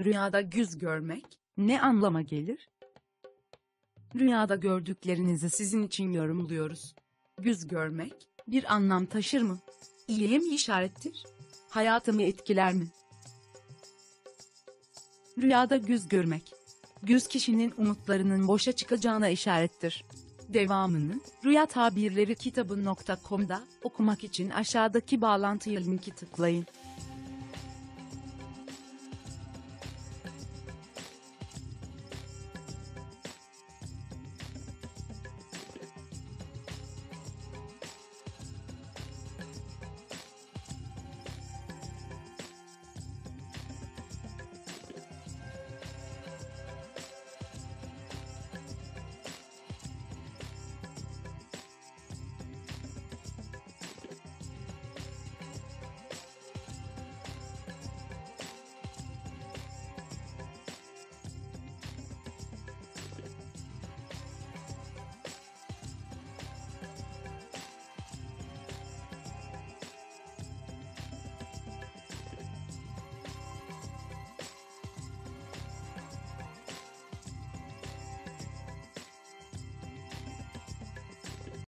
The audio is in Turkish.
Rüyada güz görmek ne anlama gelir? Rüyada gördüklerinizi sizin için yorumluyoruz. Güz görmek bir anlam taşır mı? İyiye mi işarettir? Hayatımı etkiler mi? Rüyada güz görmek. Güz kişinin umutlarının boşa çıkacağına işarettir. Devamını Rüya Tabirleri kitabı.com'da okumak için aşağıdaki bağlantıya linki tıklayın.